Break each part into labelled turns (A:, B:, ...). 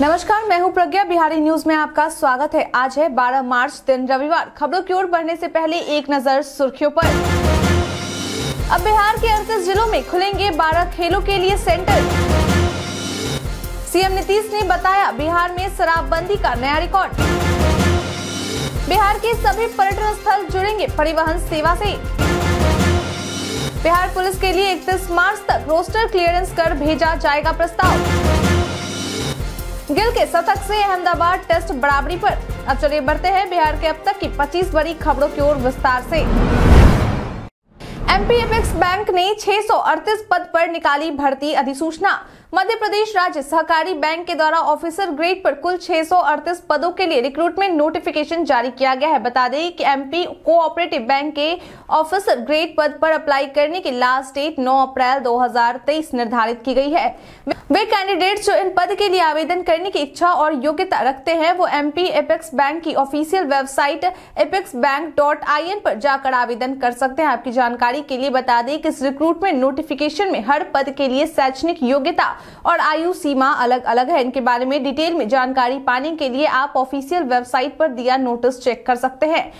A: नमस्कार, मैं हूँ प्रज्ञा। बिहारी न्यूज़ में आपका स्वागत है। आज है 12 मार्च, दिन रविवार। खबरों की ओर बढ़ने से पहले एक नज़र सुर्खियों पर। अब बिहार के अड़तीस जिलों में खुलेंगे 12 खेलों के लिए सेंटर। सीएम नीतीश ने बताया, बिहार में शराबबंदी का नया रिकॉर्ड। बिहार के सभी पर्यटन स्थल जुड़ेंगे परिवहन सेवा से। बिहार पुलिस के लिए 31 मार्च तक रोस्टर क्लियरेंस कर भेजा जाएगा प्रस्ताव। गिल के शतक से अहमदाबाद टेस्ट बराबरी पर। अब चलिए बढ़ते हैं बिहार के अब तक की 25 बड़ी खबरों की ओर विस्तार से। एमपीएफएक्स बैंक ने 638 पद पर निकाली भर्ती अधिसूचना। मध्य प्रदेश राज्य सहकारी बैंक के द्वारा ऑफिसर ग्रेड पर कुल 638 पदों के लिए रिक्रूटमेंट नोटिफिकेशन जारी किया गया है। बता दें कि एमपी कोऑपरेटिव बैंक के ऑफिसर ग्रेड पद पर अप्लाई करने की लास्ट डेट 9 अप्रैल 2023 निर्धारित की गई है। वे कैंडिडेट्स जो इन पद के लिए आवेदन करने की इच्छा और योग्यता रखते हैं, वो एम पी एपेक्स बैंक की official website apex bank dot I N पर जाकर आवेदन कर सकते हैं। आपकी जानकारी के लिए बता दें कि इस रिक्रूटमेंट नोटिफिकेशन में हर पद के लिए शैक्षणिक योग्यता और आयु सीमा अलग अलग है। इनके बारे में डिटेल में जानकारी पाने के लिए आप ऑफिशियल वेबसाइट पर दिया नोटिस चेक कर सकते हैं।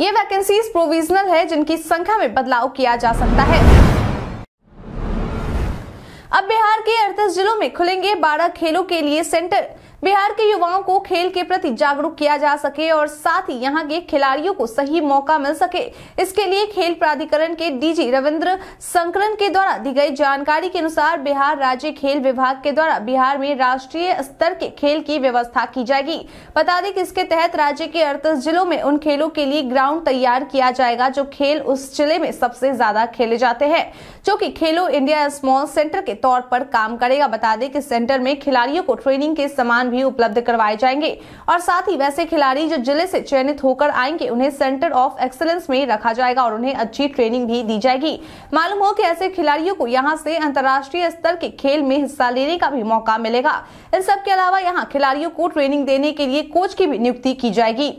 A: ये वैकेंसीज प्रोविजनल है, जिनकी संख्या में बदलाव किया जा सकता है। अब बिहार के अड़तीस जिलों में खुलेंगे 12 खेलों के लिए सेंटर। बिहार के युवाओं को खेल के प्रति जागरूक किया जा सके और साथ ही यहाँ के खिलाड़ियों को सही मौका मिल सके। इसके लिए खेल प्राधिकरण के डीजी रविंद्र संकलन के द्वारा दी गई जानकारी के अनुसार बिहार राज्य खेल विभाग के द्वारा बिहार में राष्ट्रीय स्तर के खेल की व्यवस्था की जाएगी। बता दें कि इसके तहत राज्य के अड़तीस जिलों में उन खेलों के लिए ग्राउंड तैयार किया जाएगा, जो खेल उस ज़िले में सबसे ज़्यादा खेले जाते हैं, जो की खेलो इंडिया स्मॉल सेंटर के तौर पर काम करेगा। बता दें कि सेंटर में खिलाड़ियों को ट्रेनिंग के समान भी उपलब्ध करवाए जाएँगे। और साथ ही वैसे खिलाड़ी जो ज़िले से चयनित होकर आएँगे, उन्हें सेंटर ऑफ़ एक्सलेंस में रखा जाएगा और उन्हें अच्छी ट्रेनिंग भी दी जाएगी। मालूम हो कि ऐसे खिलाड़ियों को यहाँ से अंतर्राष्ट्रीय स्तर के खेल में हिस्सा लेने का भी मौका मिलेगा। इन सब के अलावा यहाँ खिलाड़ियों को ट्रेनिंग देने के लिए कोच की भी नियुक्ति की जाएगी।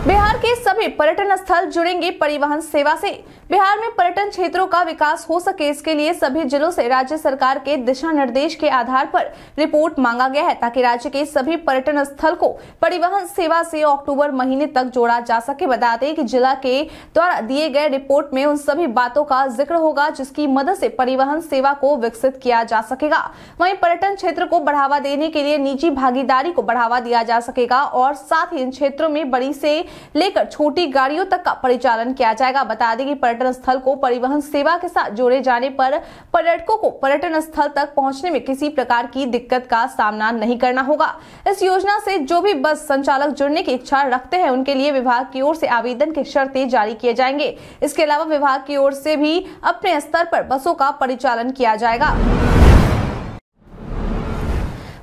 A: बिहार के सभी पर्यटन स्थल जुड़ेंगे परिवहन सेवा से। बिहार में पर्यटन क्षेत्रों का विकास हो सके इसके लिए सभी जिलों से राज्य सरकार के दिशा निर्देश के आधार पर रिपोर्ट मांगा गया है ताकि राज्य के सभी पर्यटन स्थल को परिवहन सेवा से अक्टूबर महीने तक जोड़ा जा सके। बता दें कि जिला के द्वारा दिए गए रिपोर्ट में उन सभी बातों का ज़िक्र होगा जिसकी मदद से परिवहन सेवा को विकसित किया जा सकेगा। वहीं पर्यटन क्षेत्र को बढ़ावा देने के लिए निजी भागीदारी को बढ़ावा दिया जा सकेगा और साथ ही इन क्षेत्रों में बड़ी से लेकर छोटी गाड़ियों तक का परिचालन किया जाएगा। बता दें कि पर्यटन स्थल को परिवहन सेवा के साथ जोड़े जाने पर पर्यटकों को पर्यटन स्थल तक पहुँचने में किसी प्रकार की दिक्कत का सामना नहीं करना होगा। इस योजना से जो भी बस संचालक जुड़ने की इच्छा रखते हैं, उनके लिए विभाग की ओर से आवेदन की शर्तें जारी किए जाएँगे। इसके अलावा विभाग की ओर से भी अपने स्तर पर बसों का परिचालन किया जाएगा।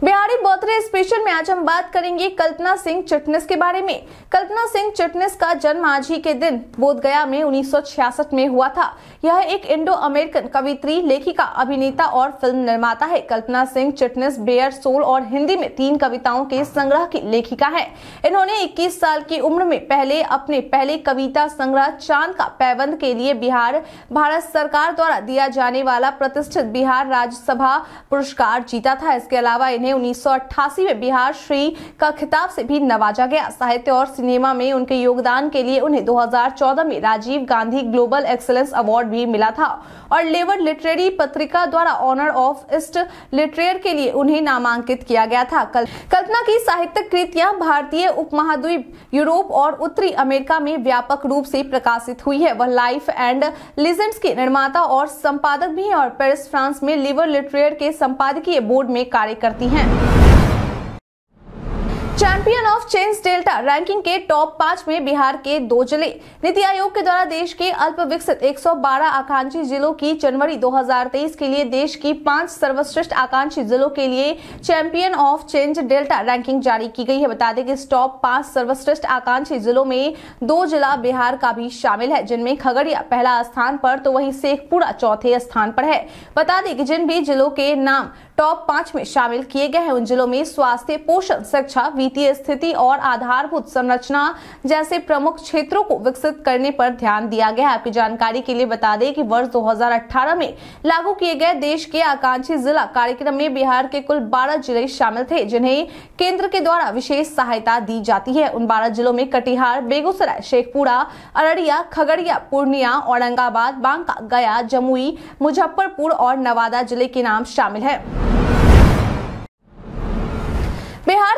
A: बिहारी बर्थडे स्पेशल में आज हम बात करेंगे कल्पना सिंह चिटनिस के बारे में। कल्पना सिंह चिटनिस का जन्म आज ही के दिन बोधगया में 1966 में हुआ था। यह एक इंडो अमेरिकन कवित्री, लेखिका, अभिनेता और फ़िल्म निर्माता है। कल्पना सिंह चिटनिस बेयर सोल और हिंदी में तीन कविताओं के संग्रह की लेखिका है। इन्होंने 21 साल की उम्र में पहले अपने पहले कविता संग्रह चाँद का पैबंद के लिए बिहार, भारत सरकार द्वारा दिया जाने वाला प्रतिष्ठित बिहार राज्यसभा पुरस्कार जीता था। इसके अलावा इन्हें उन्नीस सौ अट्ठासी में बिहार श्री का खिताब से भी नवाजा गया। साहित्य और सिनेमा में उनके योगदान के लिए उन्हें 2014 में Rajiv Gandhi global excellence award भी मिला था और लेवर लिटरेरी पत्रिका द्वारा ऑनर ऑफ़ ईस्ट लिटरेयर के लिए उन्हें नामांकित किया गया था। कल, कल्पना की साहित्य कृतियाँ भारतीय उपमहाद्वीप यूरोप और उत्तरी अमेरिका में व्यापक रूप से प्रकाशित हुई है। वह लाइफ एंड लिजेंड्स के निर्माता और संपादक भी हैं और पेरिस फ्रांस में लिवर लिटरेयर के संपादकीय बोर्ड में कार्य करती हैं। Champion of change delta ranking के टॉप पाँच में बिहार के दो ज़िले। नीति आयोग के द्वारा देश के अल्प विकसित 112 आकांक्षी जिलों की जनवरी 2023 के लिए देश की पाँच सर्वश्रेष्ठ आकांक्षी जिलों के लिए champion of change delta ranking जारी की गई है। बता दें कि इस टॉप पाँच सर्वश्रेष्ठ आकांक्षी जिलों में दो जिला बिहार का भी शामिल है, जिनमें खगड़िया पहला स्थान पर तो वही शेखपुरा चौथे स्थान पर है। बता दें कि जिन भी जिलों के नाम टॉप पाँच में शामिल किए गए हैं। उन जिलों में स्वास्थ्य, पोषण, शिक्षा, वित्तीय स्थिति और आधारभूत संरचना जैसे प्रमुख क्षेत्रों को विकसित करने पर ध्यान दिया गया आपकी जानकारी के लिए बता दें कि वर्ष 2018 में लागू किए गए देश के आकांक्षी जिला कार्यक्रम में बिहार के कुल 12 ज़िले शामिल थे, जिन्हें केंद्र के द्वारा विशेष सहायता दी जाती है। उन बारह जिलों में कटिहार, बेगूसराय, शेखपुरा, अररिया, खगड़िया, पूर्णिया, औरंगाबाद, बांका, गया, जमुई, मुजफ्फरपुर और नवादा ज़िले के नाम शामिल है।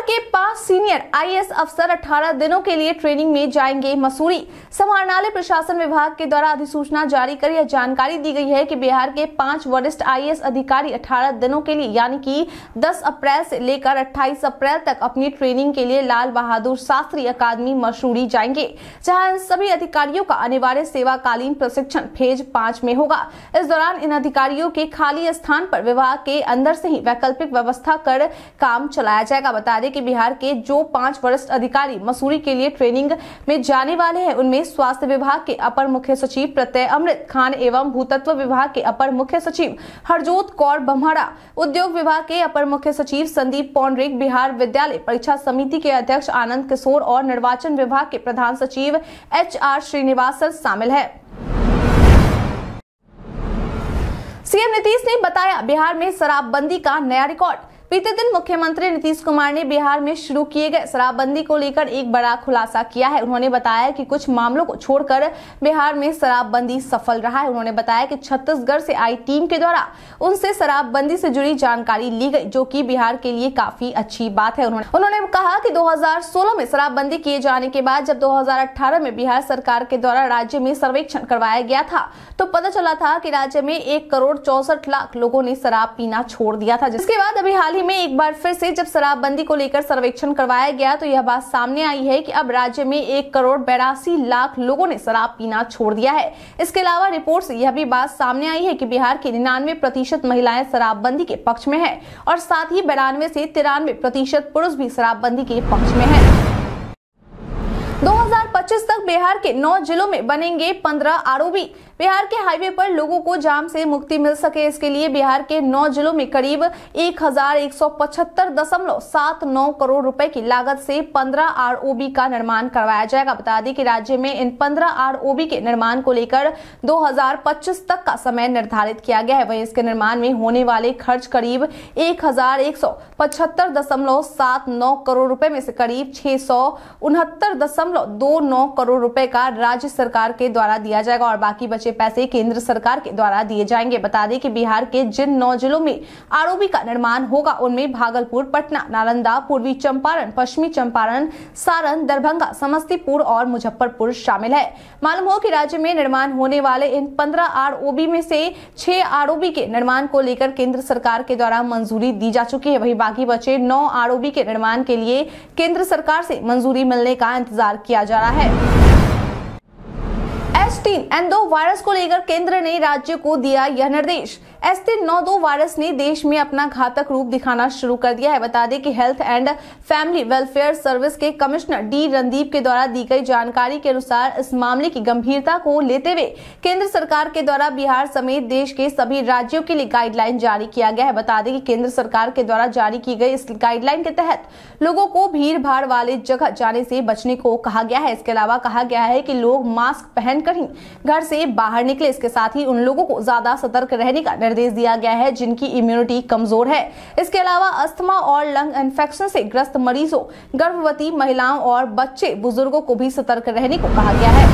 A: के पाँच सीनियर आईएएस अफसर 18 दिनों के लिए ट्रेनिंग में जाएँगे मसूरी। समाहरणालय प्रशासन विभाग के द्वारा अधिसूचना जारी कर यह जानकारी दी गई है कि बिहार के पाँच वरिष्ठ आईएएस अधिकारी 18 दिनों के लिए, यानी कि 10 अप्रैल से लेकर 28 अप्रैल तक अपनी ट्रेनिंग के लिए लाल बहादुर शास्त्री अकादमी मसूरी जाएँगे, जहाँ इन सभी अधिकारियों का अनिवार्य सेवाकालीन प्रशिक्षण फ़ेज़ पाँच में होगा। इस दौरान इन अधिकारियों के खाली स्थान पर विभाग के अंदर से ही वैकल्पिक व्यवस्था कर काम चलाया जाएगा। बता दें कि बिहार के जो पाँच वरिष्ठ अधिकारी मसूरी के लिए ट्रेनिंग में जाने वाले हैं, उनमें स्वास्थ्य विभाग के अपर मुख्य सचिव प्रत्यय अमृत, खान एवं भूतत्व विभाग के अपर मुख्य सचिव हरजोत कौर बम्हाड़ा, उद्योग विभाग के अपर मुख्य सचिव संदीप पौंड्रिक, बिहार विद्यालय परीक्षा समिति के अध्यक्ष आनंद किशोर और निर्वाचन विभाग के प्रधान सचिव एच आर श्रीनिवासन शामिल है। सीएम नीतीश ने बताया, बिहार में शराबबंदी का नया रिकॉर्ड बीते दिन मुख्यमंत्री नीतीश कुमार ने बिहार में शुरू किए गए शराबबंदी को लेकर एक बड़ा खुलासा किया है। उन्होंने बताया कि कुछ मामलों को छोड़कर बिहार में शराबबंदी सफल रहा है। उन्होंने बताया कि छत्तीसगढ़ से आई टीम के द्वारा उनसे शराबबंदी से जुड़ी जानकारी ली गई, जो कि बिहार के लिए काफ़ी अच्छी बात है। उन्होंने उन्होंने कहा कि 2016 में शराबबंदी किए जाने के बाद जब 2018 में बिहार सरकार के द्वारा राज्य में सर्वेक्षण करवाया गया था तो पता चला था कि राज्य में एक करोड़ चौसठ लाख लोगों ने शराब पीना छोड़ दिया था, जिसके बाद अभी हाल ही में एक बार फिर से जब शराबबंदी को लेकर सर्वेक्षण करवाया गया तो यह बात सामने आई है कि अब राज्य में एक करोड़ बेरासी लाख लोगों ने शराब पीना छोड़ दिया है। इसके अलावा रिपोर्ट से यह भी बात सामने आई है कि बिहार की निन्यानवे प्रतिशत महिलाएँ शराबबंदी के पक्ष में है और साथ ही बिरानवे से तिरानवे प्रतिशत पुरुष भी शराबबंदी के पक्ष में है। 2025 तक बिहार के नौ जिलों में बनेंगे 15 आरओबी बिहार के हाईवे पर लोगों को जाम से मुक्ति मिल सके इसके लिए बिहार के नौ जिलों में करीब एक करोड़ रुपए की लागत से 15 आरओबी का निर्माण करवाया जाएगा। बता दें कि राज्य में इन 15 आरओबी के निर्माण को लेकर 2025 तक का समय निर्धारित किया गया है। वहीं इसके निर्माण में होने वाले खर्च करीब एक करोड़ रुपए में से करीब छह करोड़ रुपए का राज्य सरकार के द्वारा दिया जाएगा और बाकी बचे पैसे केंद्र सरकार के द्वारा दिए जाएँगे। बता दें कि बिहार के जिन नौ जिलों में आरओबी का निर्माण होगा, उनमें भागलपुर, पटना, नालंदा, पूर्वी चंपारण, पश्चिमी चंपारण, सारण, दरभंगा, समस्तीपुर और मुजफ्फरपुर शामिल है। मालूम हो कि राज्य में निर्माण होने वाले इन पंद्रह आरओबी में से छह आरओबी के निर्माण को लेकर केंद्र सरकार के द्वारा मंजूरी दी जा चुकी है। वही बाकी बचे नौ आरओबी के निर्माण के लिए केंद्र सरकार से मंजूरी मिलने का इंतज़ार किया जा रहा है। एस एंड दो वायरस को लेकर केंद्र ने राज्य को दिया यह निर्देश एस तीन नौ दो वायरस ने देश में अपना घातक रूप दिखाना शुरू कर दिया है। बता दें कि health and family welfare service के कमिश्नर डी रणदीप के द्वारा दी गई जानकारी के अनुसार इस मामले की गंभीरता को लेते हुए केंद्र सरकार के द्वारा बिहार समेत देश के सभी राज्यों के लिए गाइडलाइन जारी किया गया है। बता दें कि केंद्र सरकार के द्वारा जारी की गई इस गाइडलाइन के तहत लोगों को भीड़ भाड़ वाले जगह जाने से बचने को कहा गया है। इसके अलावा कहा गया है कि लोग मास्क पहनकर ही घर से बाहर निकले। इसके साथ ही उन लोगों को ज़्यादा सतर्क रहने का निर्देश दिया गया है जिनकी इम्यूनिटी कमज़ोर है। इसके अलावा अस्थमा और लंग इन्फेक्शन से ग्रस्त मरीजों, गर्भवती महिलाओं और बच्चे बुज़ुर्गों को भी सतर्क रहने को कहा गया है।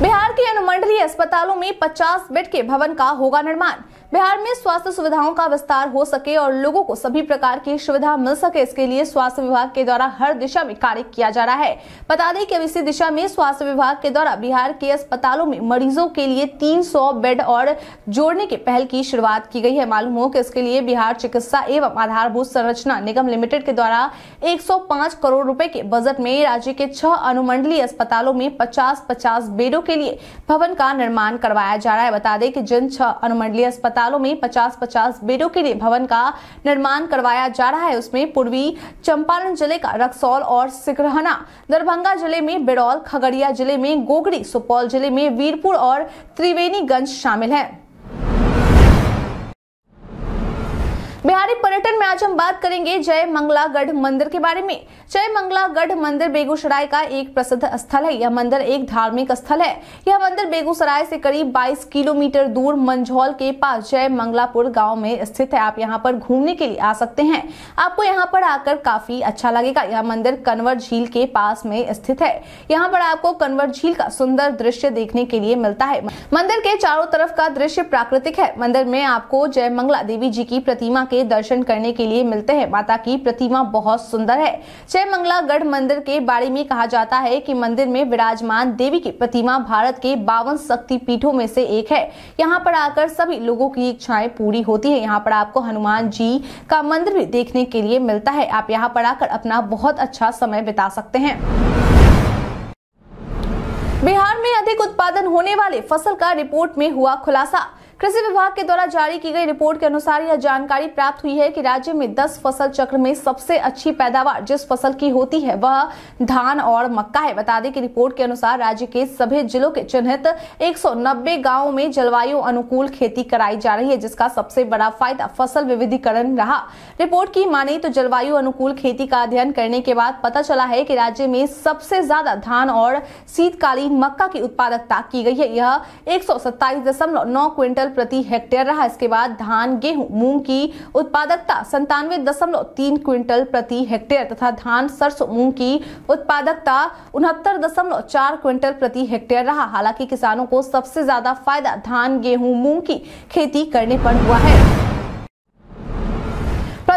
A: बिहार के अनुमंडलीय अस्पतालों में 50 बेड के भवन का होगा निर्माण। बिहार में स्वास्थ्य सुविधाओं का विस्तार हो सके और लोगों को सभी प्रकार की सुविधा मिल सके, इसके लिए स्वास्थ्य विभाग के द्वारा हर दिशा में कार्य किया जा रहा है। बता दें कि अब इसी दिशा में स्वास्थ्य विभाग के द्वारा बिहार के अस्पतालों में मरीजों के लिए 300 बेड और जोड़ने की पहल की शुरुआत की गई है। मालूम हो कि इसके लिए बिहार चिकित्सा एवं आधारभूत संरचना निगम लिमिटेड के द्वारा एक सौ पाँच करोड़ रूपए के बजट में राज्य के छह अनुमंडलीय अस्पतालों में पचास पचास बेडों के लिए भवन का निर्माण करवाया जा रहा है। बता दें कि जिन छह अनुमंडलीय अस्पताल अस्पतालों में 50-50 बेडों के लिए भवन का निर्माण करवाया जा रहा है। उसमें पूर्वी चंपारण ज़िले का रक्सौल और सिकरहना, दरभंगा ज़िले में बिरौल खगड़िया ज़िले में गोगड़ी सुपौल ज़िले में वीरपुर और त्रिवेणीगंज शामिल है। बिहारी पर्यटन में आज हम बात करेंगे जय मंगलागढ़ मंदिर के बारे में। जय मंगलागढ़ मंदिर बेगूसराय का एक प्रसिद्ध स्थल है। यह मंदिर एक धार्मिक स्थल है। यह मंदिर बेगूसराय से करीब 22 किलोमीटर दूर मंझौल के पास जय मंगलापुर गाँव में स्थित है। आप यहाँ पर घूमने के लिए आ सकते हैं। आपको यहाँ पर आकर काफ़ी अच्छा लगेगा। यह मंदिर कन्वर झील के पास में स्थित है। यहाँ पर आपको कन्वर झील का सुंदर दृश्य देखने के लिए मिलता है। मंदिर के चारों तरफ़ का दृश्य प्राकृतिक है। मंदिर में आपको जय मंगला देवी जी की प्रतिमा के दर्शन करने के लिए मिलते हैं। माता की प्रतिमा बहुत सुंदर है। जय मंगला गढ़ मंदिर के बारे में कहा जाता है कि मंदिर में विराजमान देवी की प्रतिमा भारत के बावन शक्ति पीठों में से एक है। यहाँ पर आकर सभी लोगों की इच्छाएँ पूरी होती है। यहाँ पर आपको हनुमान जी का मंदिर भी देखने के लिए मिलता है। आप यहाँ पर आकर अपना बहुत अच्छा समय बिता सकते हैं। बिहार में अधिक उत्पादन होने वाले फ़सल का रिपोर्ट में हुआ खुलासा। कृषि विभाग के द्वारा जारी की गई रिपोर्ट के अनुसार यह जानकारी प्राप्त हुई है कि राज्य में 10 फ़सल चक्र में सबसे अच्छी पैदावार जिस फ़सल की होती है वह धान और मक्का है। बता दें कि रिपोर्ट के अनुसार राज्य के सभी जिलों के चिन्हित 190 गाँवों में जलवायु अनुकूल खेती कराई जा रही है, जिसका सबसे बड़ा फ़ायदा फ़सल विविधीकरण रहा। रिपोर्ट की माने तो जलवायु अनुकूल खेती का अध्ययन करने के बाद पता चला है की राज्य में सबसे ज़्यादा धान और शीतकालीन मक्का की उत्पादकता की गई है। यह एक क्विंटल प्रति हेक्टेयर रहा। इसके बाद धान, गेहूँ, मूंग की उत्पादकता संतानवे दशमलव तीन क्विंटल प्रति हेक्टेयर तथा धान, सरसों, मूंग की उत्पादकता उनहत्तर दशमलव चार क्विंटल प्रति हेक्टेयर रहा। हालाँकि किसानों को सबसे ज़्यादा फ़ायदा धान, गेहूँ, मूंग की खेती करने पर हुआ है।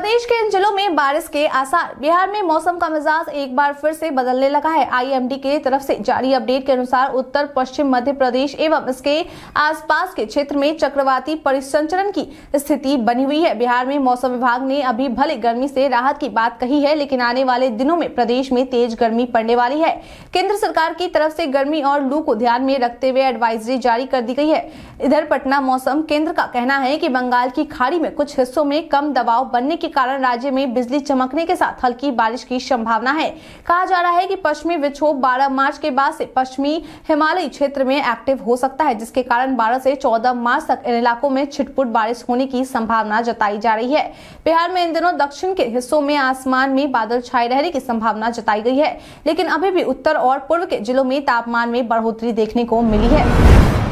A: प्रदेश के इन जिलों में बारिश के आसार। बिहार में मौसम का मिजाज एक बार फिर से बदलने लगा है। आईएमडी के तरफ़ से जारी अपडेट के अनुसार उत्तर, पश्चिम, मध्य प्रदेश एवं इसके आसपास के क्षेत्र में चक्रवाती परिसंचरण की स्थिति बनी हुई है। बिहार में मौसम विभाग ने अभी भले गर्मी से राहत की बात कही है, लेकिन आने वाले दिनों में प्रदेश में तेज गर्मी पड़ने वाली है। केंद्र सरकार की तरफ़ से गर्मी और लू को ध्यान में रखते हुए एडवाइजरी जारी कर दी गई है। इधर पटना मौसम, केंद्र का कहना है कि बंगाल की खाड़ी में कुछ हिस्सों में कम दबाव बनने के कारण राज्य में बिजली चमकने के साथ हल्की बारिश की संभावना है। कहा जा रहा है कि पश्चिमी विक्षोभ 12 मार्च के बाद से पश्चिमी हिमालयी क्षेत्र में एक्टिव हो सकता है, जिसके कारण 12 से 14 मार्च तक इन इलाकों में छिटपुट बारिश होने की संभावना जताई जा रही है। बिहार में इन दिनों दक्षिण के हिस्सों में आसमान में बादल छाए रहने की संभावना जताई गई है, लेकिन अभी भी उत्तर और पूर्व के जिलों में तापमान में बढ़ोतरी देखने को मिली है।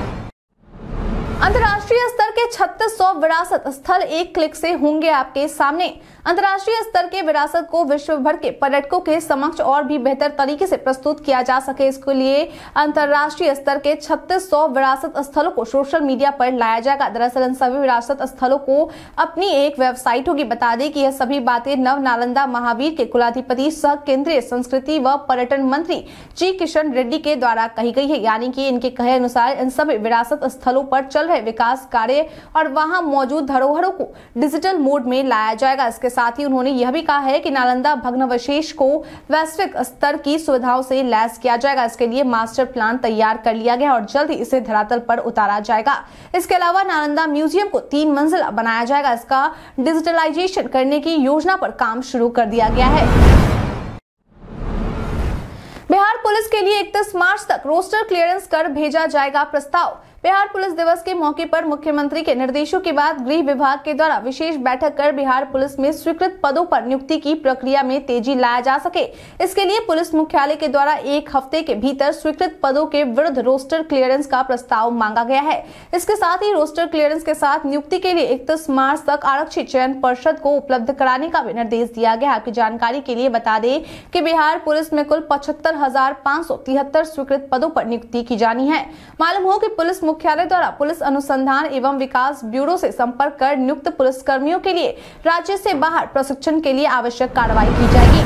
A: अंतर्राष्ट्रीय स्तर के छत्तीस सौ विरासत स्थल एक क्लिक से होंगे आपके सामने। अंतर्राष्ट्रीय स्तर के विरासत को विश्व भर के पर्यटकों के समक्ष और भी बेहतर तरीके से प्रस्तुत किया जा सके। इसके लिए अंतर्राष्ट्रीय स्तर के छत्तीस सौ विरासत स्थलों को सोशल मीडिया पर लाया जाएगा। दरअसल इन सभी विरासत स्थलों को अपनी एक वेबसाइट होगी। बता दें कि यह सभी बातें नव नालंदा महावीर के कुलाधिपति, सह केंद्रीय संस्कृति व पर्यटन मंत्री जी किशन रेड्डी के द्वारा कही गई है। यानी कि इनके कहे अनुसार इन सभी विरासत स्थलों पर चल रहे विकास कार्य और वहाँ मौजूद धरोहरों को डिजिटल मोड में लाया जाएगा। इसके साथ ही उन्होंने यह भी कहा है कि नालंदा भग्नवशेष को वैश्विक स्तर की सुविधाओं से लैस किया जाएगा। इसके लिए मास्टर प्लान तैयार कर लिया गया और जल्द ही इसे धरातल पर उतारा जाएगा। इसके अलावा नालंदा म्यूज़ियम को तीन मंजिला बनाया जाएगा। इसका डिजिटलाइजेशन करने की योजना पर काम शुरू कर दिया गया है। बिहार पुलिस के लिए इकतीस मार्च तक रोस्टर क्लियरेंस कर भेजा जाएगा प्रस्ताव। बिहार पुलिस दिवस के मौके पर मुख्यमंत्री के निर्देशों के बाद गृह विभाग के द्वारा विशेष बैठक कर बिहार पुलिस में स्वीकृत पदों पर नियुक्ति की प्रक्रिया में तेज़ी लाया जा सके। इसके लिए पुलिस मुख्यालय के द्वारा एक हफ़्ते के भीतर स्वीकृत पदों के विरुद्ध रोस्टर क्लियरेंस का प्रस्ताव मांगा गया है। इसके साथ ही रोस्टर क्लियरेंस के साथ नियुक्ति के लिए इकतीस मार्च तक आरक्षित चयन परिषद को उपलब्ध कराने का भी निर्देश दिया गया आपकी जानकारी के लिए बता दें कि बिहार पुलिस में कुल पचहत्तर स्वीकृत पदों पर नियुक्ति की जानी है। मालूम हो कि पुलिस मुख्यालय द्वारा पुलिस अनुसंधान एवं विकास ब्यूरो से संपर्क कर नियुक्त पुलिस कर्मियों के लिए राज्य से बाहर प्रशिक्षण के लिए आवश्यक कार्रवाई की जाएगी।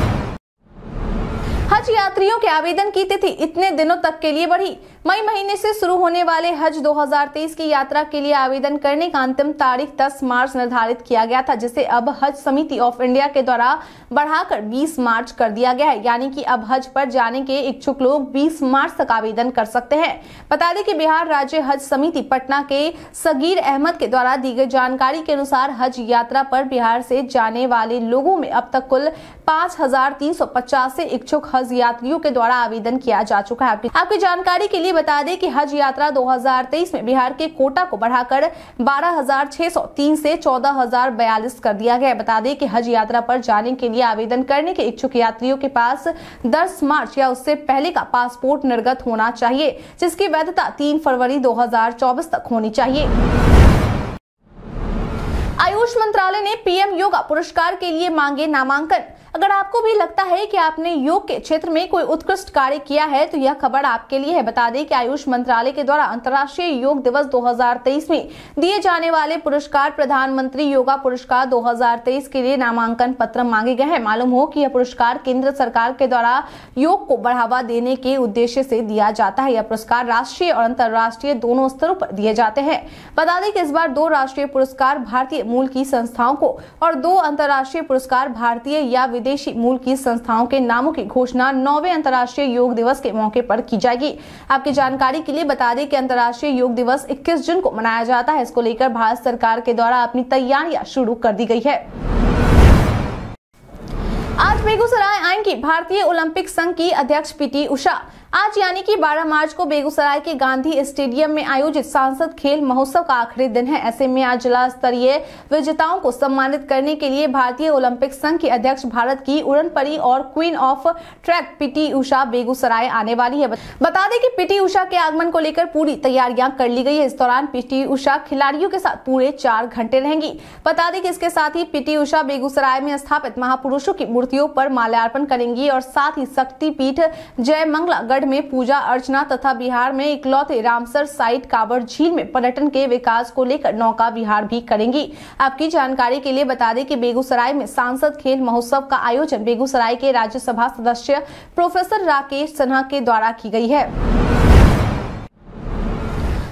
A: हज यात्रियों के आवेदन की तिथि इतने दिनों तक के लिए बढ़ी। मई महीने से शुरू होने वाले हज 2023 की यात्रा के लिए आवेदन करने का अंतिम तारीख 10 मार्च निर्धारित किया गया था, जिसे अब हज समिति ऑफ़ इंडिया के द्वारा बढ़ाकर 20 मार्च कर दिया गया है। यानी कि अब हज पर जाने के इच्छुक लोग 20 मार्च तक आवेदन कर सकते हैं। बता दें कि बिहार राज्य हज समिति पटना के सगीर अहमद के द्वारा दी गई जानकारी के अनुसार हज यात्रा पर बिहार से जाने वाले लोगों में अब तक कुल पाँच हज़ार तीन सौ पचास इच्छुक हज यात्रियों के द्वारा आवेदन किया जा चुका है। आपकी जानकारी के लिए बता दें कि हज यात्रा 2023 में बिहार के कोटा को बढ़ाकर 12,603 से 14,042 कर दिया गया। बता दें कि हज यात्रा पर जाने के लिए आवेदन करने के इच्छुक यात्रियों के पास 10 मार्च या उससे पहले का पासपोर्ट निर्गत होना चाहिए जिसकी वैधता 3 फरवरी 2024 तक होनी चाहिए। आयुष मंत्रालय ने पीएम योगा पुरस्कार के लिए मांगे नामांकन। अगर आपको भी लगता है कि आपने योग के क्षेत्र में कोई उत्कृष्ट कार्य किया है तो यह खबर आपके लिए है। बता दें कि आयुष मंत्रालय के द्वारा अंतर्राष्ट्रीय योग दिवस 2023 में दिए जाने वाले पुरस्कार प्रधानमंत्री योगा पुरस्कार 2023 के लिए नामांकन पत्र मांगे गए हैं। मालूम हो कि यह पुरस्कार केंद्र सरकार के द्वारा योग को बढ़ावा देने के उद्देश्य से दिया जाता है। यह पुरस्कार राष्ट्रीय और अंतर्राष्ट्रीय दोनों स्तरों पर दिए जाते हैं। बता दें कि इस बार दो राष्ट्रीय पुरस्कार भारतीय मूल की संस्थाओं को और दो अंतर्राष्ट्रीय पुरस्कार भारतीय या विदेशी मूल की संस्थाओं के नामों की घोषणा नौवे अंतर्राष्ट्रीय योग दिवस के मौके पर की जाएगी। आपकी जानकारी के लिए बता दें कि अंतर्राष्ट्रीय योग दिवस 21 जून को मनाया जाता है। इसको लेकर भारत सरकार के द्वारा अपनी तैयारियाँ शुरू कर दी गई है। आज बेगूसराय आएँगी। भारतीय ओलंपिक संघ की अध्यक्ष पीटी उषा। आज यानी कि 12 मार्च को बेगूसराय के गांधी स्टेडियम में आयोजित सांसद खेल महोत्सव का आखिरी दिन है। ऐसे में आज जिला स्तरीय विजेताओं को सम्मानित करने के लिए भारतीय ओलंपिक संघ के अध्यक्ष भारत की उड़न परी और queen of track PT Usha Begusarai आने वाली है। बता दें कि पीटी उषा के आगमन को लेकर पूरी तैयारियाँ कर ली गई है। इस दौरान पीटी उषा खिलाड़ियों के साथ पूरे चार घंटे रहेंगी। बता दें कि इसके साथ ही पीटी उषा बेगूसराय में स्थापित महापुरुषों की मूर्तियों पर माल्यार्पण करेंगी और साथ ही शक्ति पीठ जय मंगला गढ़ में पूजा अर्चना तथा बिहार में इकलौते रामसर साइट कांवड़ झील में पर्यटन के विकास को लेकर नौका विहार भी करेंगी। आपकी जानकारी के लिए बता दें कि बेगूसराय में सांसद खेल महोत्सव का आयोजन बेगूसराय के राज्यसभा सदस्य प्रोफेसर राकेश सिन्हा के द्वारा की गई है।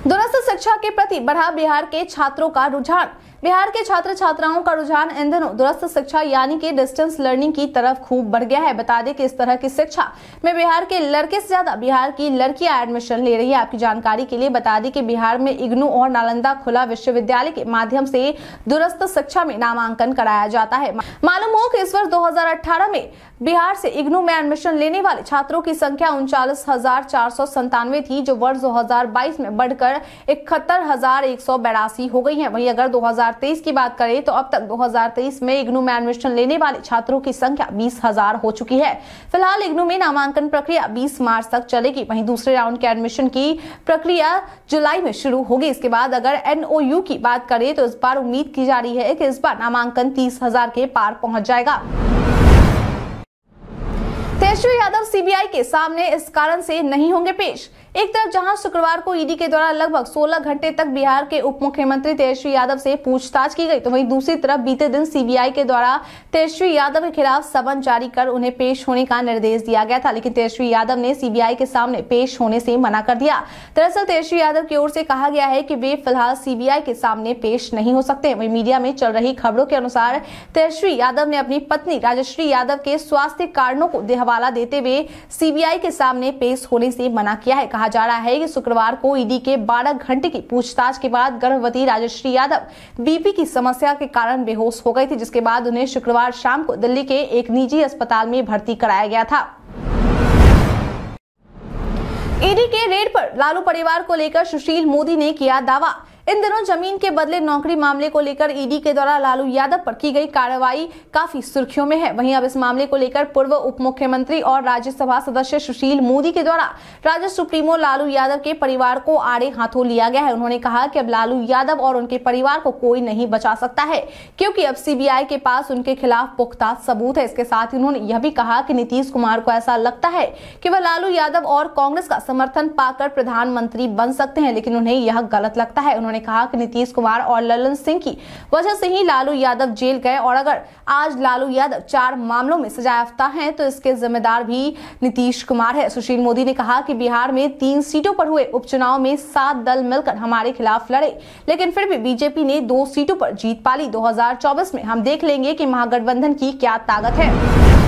A: दूरस्थ शिक्षा के प्रति बढ़ा बिहार के छात्रों का रुझान। बिहार के छात्र छात्राओं का रुझान इन दिनों दूरस्थ शिक्षा यानी कि डिस्टेंस लर्निंग की तरफ़ खूब बढ़ गया है। बता दें कि इस तरह की शिक्षा में बिहार के लड़के से ज़्यादा बिहार की लड़कियाँ एडमिशन ले रही है। आपकी जानकारी के लिए बता दें कि बिहार में इग्नू और नालंदा खुला विश्वविद्यालय के माध्यम से दुरस्थ शिक्षा में नामांकन कराया जाता है। मालूम हो कि इस वर्ष दो हज़ार अठारह में बिहार से इग्नू में एडमिशन लेने वाले छात्रों की संख्या उनचालीस हज़ार चार सौ संतानवे थी, जो वर्ष 2022 में बढ़कर इकहत्तर हज़ार एक सौ बेरासी हो गई है। वहीं अगर 2023 की बात करें तो अब तक 2023 में इग्नू में एडमिशन लेने वाले छात्रों की संख्या बीस हज़ार हो चुकी है। फ़िलहाल इग्नू में नामांकन प्रक्रिया 20 मार्च तक चलेगी। वहीं दूसरे राउंड के एडमिशन की प्रक्रिया जुलाई में शुरू होगी। इसके बाद अगर एनओयू की बात करें तो इस बार उम्मीद की जा रही है कि इस बार नामांकन तीस हज़ार के पार पहुँच जाएगा। तेजस्वी यादव सीबीआई के सामने इस कारण से नहीं होंगे पेश। एक तरफ़ जहाँ शुक्रवार को ईडी के द्वारा लगभग 16 घंटे तक बिहार के उप मुख्यमंत्री तेजस्वी यादव से पूछताछ की गई तो वहीं दूसरी तरफ़ बीते दिन सीबीआई के द्वारा तेजस्वी यादव के खिलाफ सबन जारी कर उन्हें पेश होने का निर्देश दिया गया था, लेकिन तेजस्वी यादव ने सीबीआई के सामने पेश होने से मना कर दिया। दरअसल तेजस्वी यादव की ओर से कहा गया है कि वे फ़िलहाल सीबीआई के सामने पेश नहीं हो सकते। वही मीडिया में चल रही खबरों के अनुसार तेजस्वी यादव ने अपनी पत्नी राजश्री यादव के स्वास्थ्य कारणों को हवाला देते हुए सीबीआई के सामने पेश होने से मना किया है। कहा कहा जा रहा है कि शुक्रवार को ईडी के 12 घंटे की पूछताछ के बाद गर्भवती राजश्री यादव बीपी की समस्या के कारण बेहोश हो गई थी, जिसके बाद उन्हें शुक्रवार शाम को दिल्ली के एक निजी अस्पताल में भर्ती कराया गया था। ईडी के रेड पर लालू परिवार को लेकर सुशील मोदी ने किया दावा। इन दिनों ज़मीन के बदले नौकरी मामले को लेकर ईडी के द्वारा लालू यादव पर की गई कार्रवाई काफ़ी सुर्खियों में है। वहीं अब इस मामले को लेकर पूर्व उप मुख्यमंत्री और राज्यसभा सदस्य सुशील मोदी के द्वारा राज्य सुप्रीमो लालू यादव के परिवार को आड़े हाथों लिया गया है। उन्होंने कहा कि अब लालू यादव और उनके परिवार को कोई नहीं बचा सकता है, क्योंकि अब सीबीआई के पास उनके खिलाफ पुख्ता सबूत है। इसके साथ ही उन्होंने यह भी कहा कि नीतीश कुमार को ऐसा लगता है कि वह लालू यादव और कांग्रेस का समर्थन पाकर प्रधानमंत्री बन सकते हैं, लेकिन उन्हें यह गलत लगता है। उन्होंने उन्होंने कहा कि नीतीश कुमार और ललन सिंह की वजह से ही लालू यादव जेल गए और अगर आज लालू यादव चार मामलों में सजायाफ्ता हैं तो इसके जिम्मेदार भी नीतीश कुमार है। सुशील मोदी ने कहा कि बिहार में तीन सीटों पर हुए उपचुनाव में सात दल मिलकर हमारे खिलाफ लड़े, लेकिन फिर भी बीजेपी ने दो सीटों पर जीत पाली। 2024 में हम देख लेंगे कि महागठबंधन की क्या ताकत है।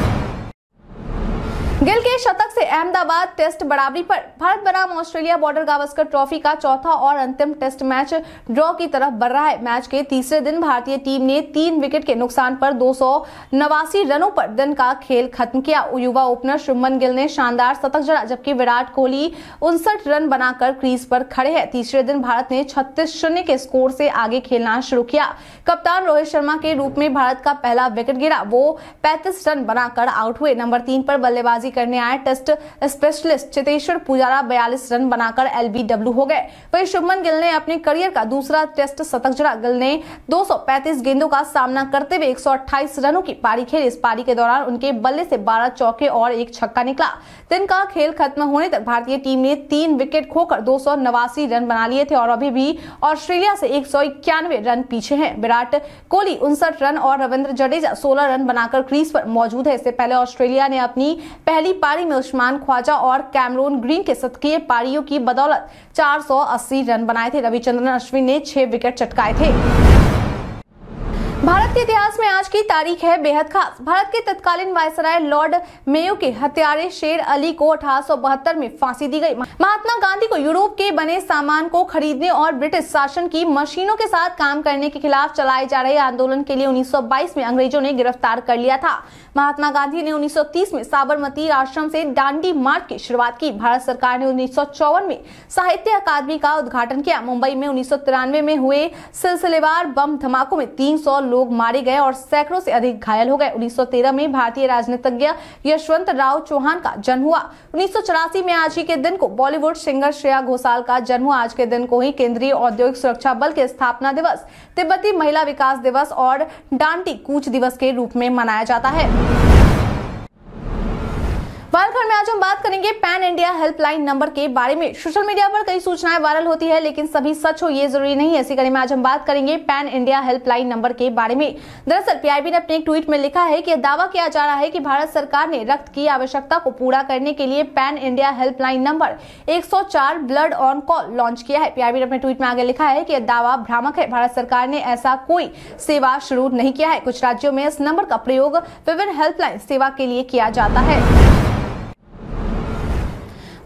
A: गिल के शतक से अहमदाबाद टेस्ट बराबरी पर। भारत बनाम ऑस्ट्रेलिया बॉर्डर गावस्कर ट्रॉफी का चौथा और अंतिम टेस्ट मैच ड्रॉ की तरफ़ बढ़ रहा है। मैच के तीसरे दिन भारतीय टीम ने तीन विकेट के नुकसान पर दो सौ नवासी रनों पर दिन का खेल खत्म किया। युवा ओपनर शुभमन गिल ने शानदार शतक जड़ा, जबकि विराट कोहली उनसठ रन बनाकर क्रीज पर खड़े हैं। तीसरे दिन भारत ने छत्तीस शून्य के स्कोर से आगे खेलना शुरू किया। कप्तान रोहित शर्मा के रूप में भारत का पहला विकेट गिरा। वो पैंतीस रन बनाकर आउट हुए। नंबर तीन पर बल्लेबाजी बल्लेबाजी करने आए टेस्ट स्पेशलिस्ट चितेश्वर पुजारा बयालीस रन बनाकर एलबीडब्ल्यू हो गए। वही शुभमन गिल ने अपने करियर का दूसरा टेस्ट शतक जड़ा। गिल ने 235 गेंदों का सामना करते हुए 128 रनों की पारी खेली। इस पारी के दौरान उनके बल्ले से 12 चौके और एक छक्का निकला। दिन का खेल खत्म होने तक भारतीय टीम ने तीन विकेट खोकर दो सौ नवासी रन बना लिए थे और अभी भी ऑस्ट्रेलिया से एक सौ इक्यानवे रन पीछे है। विराट कोहली उनसठ रन और रविंद्र जडेजा सोलह रन बनाकर क्रीज पर मौजूद है। इससे पहले ऑस्ट्रेलिया ने अपनी पहली पारी में उस्मान ख्वाजा और कैमरून ग्रीन के शतकीय पारियों की बदौलत 480 रन बनाए थे। रविचंद्रन अश्विन ने छह विकेट चटकाए थे। भारत के इतिहास में आज की तारीख है बेहद खास। भारत के तत्कालीन वायसराय लॉर्ड मेयो के हत्यारे शेर अली को अठारह सौ बहत्तर में फांसी दी गई। महात्मा गांधी को यूरोप के बने सामान को खरीदने और ब्रिटिश शासन की मशीनों के साथ काम करने के खिलाफ चलाए जा रहे आंदोलन के लिए 1922 में अंग्रेज़ों ने गिरफ़्तार कर लिया था। महात्मा गांधी ने 1930 में साबरमती आश्रम से दांडी मार्ग की शुरुआत की। भारत सरकार ने उन्नीस में साहित्य अकादमी का उद्घाटन किया। मुंबई में उन्नीस सौ तिरानवे में हुए सिलसिलेवार बम धमाकों में तीन मारे गए और सैकड़ों से अधिक घायल हो गए। 1913 में भारतीय राजनीतिज्ञ यशवंत राव चौहान का जन्म हुआ। उन्नीस सौ चौरासी में आज ही के दिन को बॉलीवुड सिंगर श्रेया घोषाल का जन्म हुआ। आज के दिन को ही केंद्रीय औद्योगिक सुरक्षा बल के स्थापना दिवस, तिब्बती महिला विकास दिवस और डांटी कूच दिवस के रूप में मनाया जाता है। वालखंड में आज हम बात करेंगे पैन इंडिया हेल्पलाइन नंबर के बारे में। सोशल मीडिया पर कई सूचनाएँ वायरल होती है, लेकिन सभी सच हो, ये ज़रूरी नहीं इसी कड़ी में आज हम बात करेंगे पैन इंडिया हेल्पलाइन नंबर के बारे में। दरअसल पीआईबी ने अपने एक ट्वीट में लिखा है कि दावा किया जा रहा है कि भारत सरकार ने रक्त की आवश्यकता को पूरा करने के लिए पैन इंडिया हेल्पलाइन नंबर एक सौ चार ब्लड ऑन कॉल लॉन्च किया है। पीआईबी ने अपने ट्वीट में आगे लिखा है की दावा भ्रामक है। भारत सरकार ने ऐसा कोई सेवा शुरू नहीं किया है। कुछ राज्यों में इस नंबर का प्रयोग विभिन्न हेल्पलाइन सेवा के लिए किया जाता है।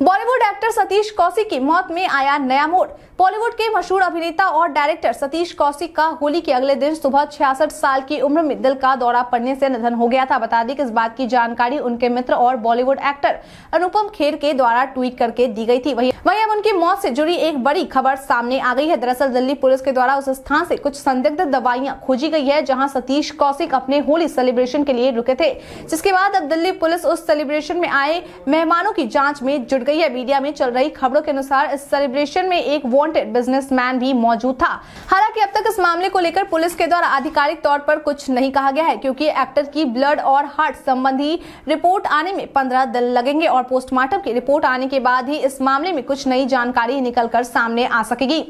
A: बॉलीवुड एक्टर सतीश कौशिक की मौत में आया नया मोड़। बॉलीवुड के मशहूर अभिनेता और डायरेक्टर सतीश कौशिक का होली के अगले दिन सुबह छियासठ साल की उम्र में दिल का दौरा पड़ने से निधन हो गया था। बता दें कि इस बात की जानकारी उनके मित्र और बॉलीवुड एक्टर अनुपम खेर के द्वारा ट्वीट करके दी गई थी। वही वही अब उनकी मौत से जुड़ी एक बड़ी खबर सामने आ गई है। दरअसल दिल्ली पुलिस के द्वारा उस स्थान से कुछ संदिग्ध दवाइयाँ खोजी गई है, जहाँ सतीश कौशिक अपने होली सेलिब्रेशन के लिए रुके थे, जिसके बाद अब दिल्ली पुलिस उस सेलिब्रेशन में आए। मेहमानों की जाँच में जुट गई है। मीडिया में चल रही खबरों के अनुसार इस सेलिब्रेशन में एक वांटेड बिजनेसमैन भी मौजूद था। हालाँकि अब तक इस मामले को लेकर पुलिस के द्वारा आधिकारिक तौर पर कुछ नहीं कहा गया है, क्योंकि एक्टर की ब्लड और हार्ट संबंधी रिपोर्ट आने में पंद्रह दिन लगेंगे और पोस्टमार्टम की रिपोर्ट आने के बाद ही इस मामले में कुछ नई जानकारी निकलकर सामने आ सकेगी।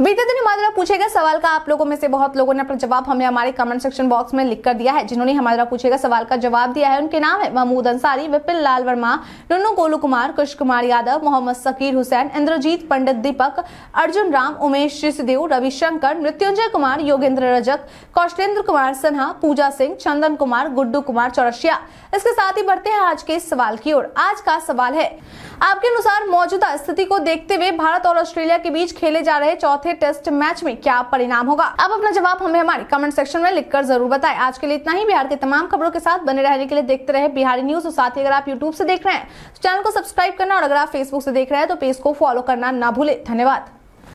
A: बीते दिन हमारे द्वारा पूछे गए सवाल का। आप लोगों में से बहुत लोगों ने अपना जवाब हमें हमारे कमेंट सेक्शन बॉक्स में लिख कर दिया है। जिन्होंने हमारे द्वारा पूछे गए सवाल का जवाब दिया है, उनके नाम है महमूद अंसारी, विपिन लाल वर्मा, नुनू गोलू कुमार कुश कुमार यादव, मोहम्मद सकीर हुसैन, इंद्रजीत पंडित दीपक, अर्जुन राम, उमेश श्रीदेव रविशंकर, मृत्युंजय कुमार, योगेंद्र रजक, कौशलेंद्र कुमार सिन्हा, पूजा सिंह, चंदन कुमार, गुड्डू कुमार चौरसिया। इसके साथ ही बढ़ते हैं आज के सवाल की ओर। आज का सवाल है, आपके अनुसार मौजूदा स्थिति को देखते हुए भारत और ऑस्ट्रेलिया के बीच खेले जा रहे चौथे टेस्ट मैच में क्या परिणाम होगा? अब अपना जवाब हमें हमारे कमेंट सेक्शन में लिखकर ज़रूर बताएँ। आज के लिए इतना ही। बिहार के तमाम खबरों के साथ बने रहने के लिए देखते रहे बिहारी न्यूज़। और साथ ही अगर आप यूट्यूब ऐसी देख रहे हैं तो चैनल को सब्सक्राइब करना और अगर आप फेसबुक ऐसी देख रहे हैं तो पेज को फॉलो करना ना भूले। धन्यवाद।